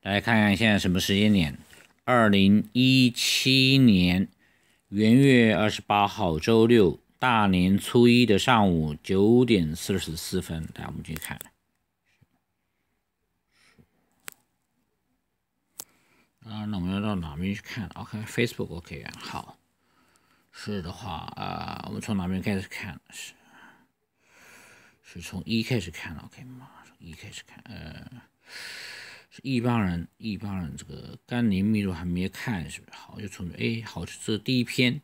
大家看看现在什么时间点？二零一七年元月二十八号周六，大年初一的上午九点四十四分。大家我们去看。啊，那我们要到哪边去看？OK，Facebook OK，好。是的话啊，我们从哪边开始看？是是从一开始看，OK 吗？从一开始看，呃，一帮人，一帮人，这个甘宁密录还没看，是不是？好，就从哎，好，这第一篇，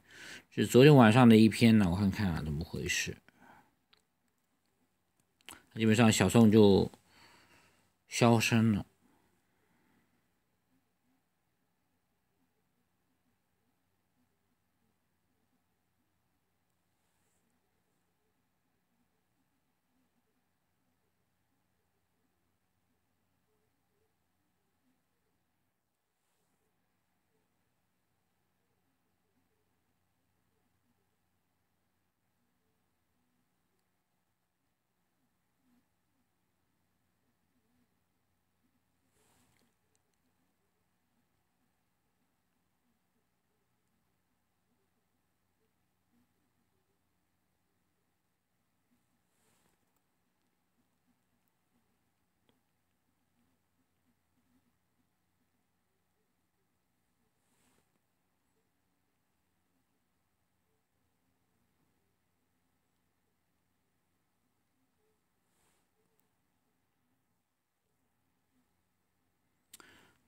是昨天晚上的一篇呢。我看看啊，怎么回事？基本上小宋就消声了。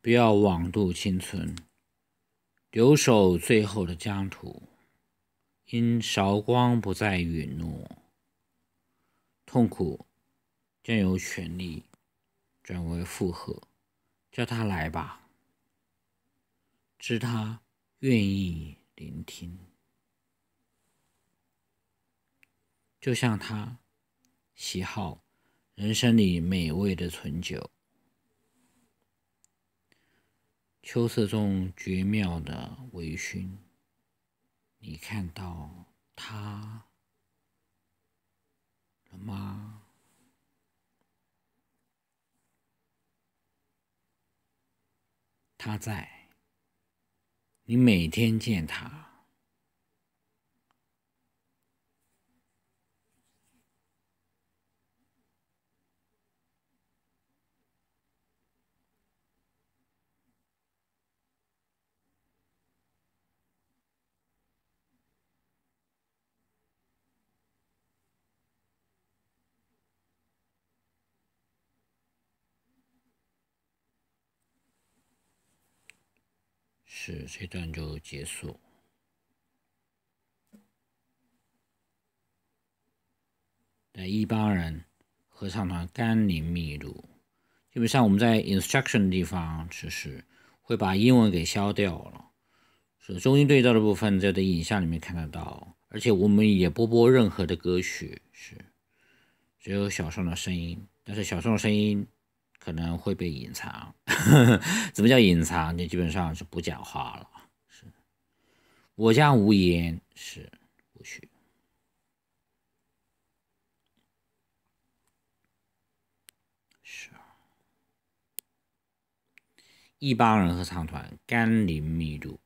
不要枉度青春，留守最后的疆土，因韶光不再陨落，痛苦将由权力转为负荷。叫他来吧，知他愿意聆听，就像他喜好人生里美味的醇酒。秋色中绝妙的微醺，你看到他了吗？他在，你每天见他。是这段就结束。的一帮人合唱团《甘霖密录》，基本上我们在 instruction 的地方就是会把英文给消掉了，是中英对照的部分在的影像里面看得到，而且我们也不播任何的歌曲，是只有小宋的声音，但是小宋的声音。可能会被隐藏，怎么叫隐藏？你基本上是不讲话了，是。我将无言，是不许。是。一帮人合唱团，甘霖密度。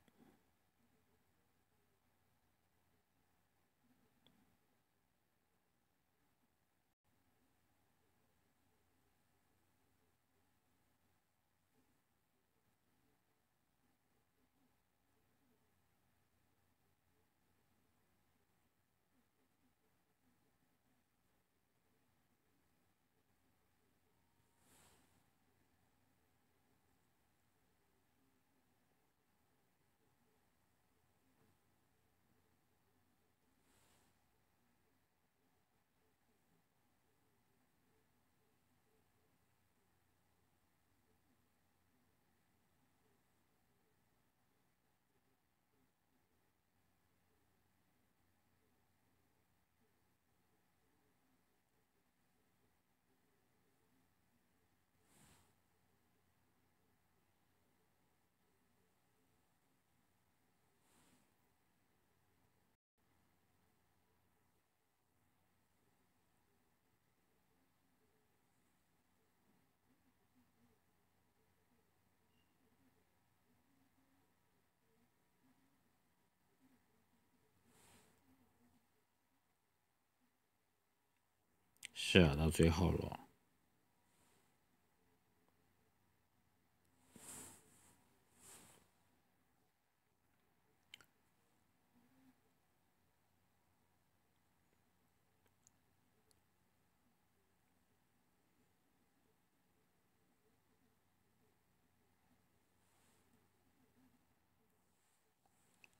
是啊，到最后了。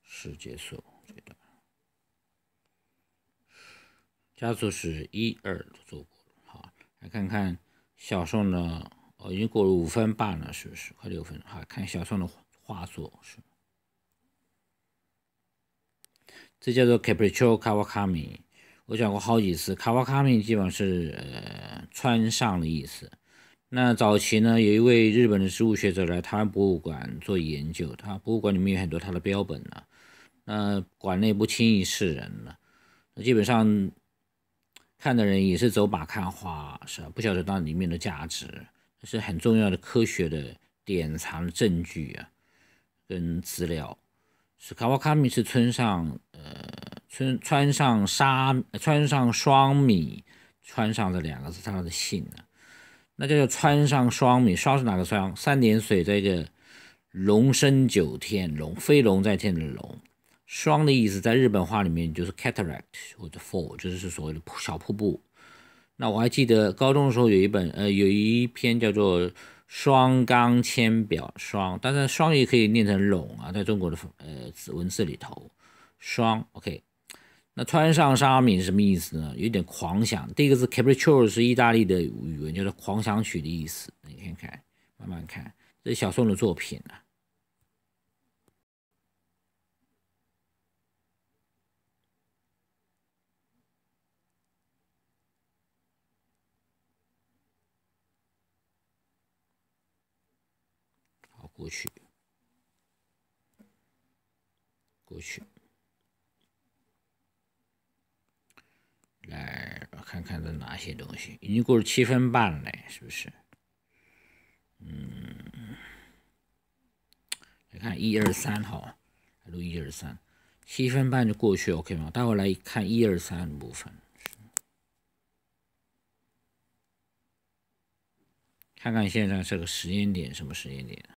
是结束这段，加速是一二都做过了。好，来看看小宋的，哦，已经过了五分半了，是不是？快六分了。好，看小宋的画作是，这叫做 Capriccio Kawakami。我讲过好几次，Kawakami 基本上是呃穿上的意思。那早期呢，有一位日本的植物学者来台湾博物馆做研究，他博物馆里面有很多他的标本呢。那馆内不轻易示人了，那基本上看的人也是走马看花，是吧？不晓得那里面的价值，是很重要的科学的典藏证据啊，跟资料。是卡瓦卡米是村上，呃，村穿上沙，穿上双米，穿上这两个是他的姓啊。那叫做穿上双米，双是哪个双？三点水这个龙生九天，龙飞龙在天的龙。霜的意思，在日本话里面就是 cataract 或者 fall，就是所谓的小瀑布。那我还记得高中的时候有一本，呃，有一篇叫做《双钢铅表》，双，但是双也可以念成龙啊，在中国的呃文字里头，双 OK。那穿上沙米是什么意思呢？有点狂想。第一个是 capriccio 是意大利的语文，叫做狂想曲的意思。你看看，慢慢看，这是小宋的作品啊。过去，过去，来看看这哪些东西，已经过了七分半了，是不是？嗯，来看一二三，好，来录一二三，七分半就过去，OK 吗？待会来看一二三部分，看看现在这个时间点，什么时间点？